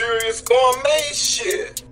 serious gourmet shit.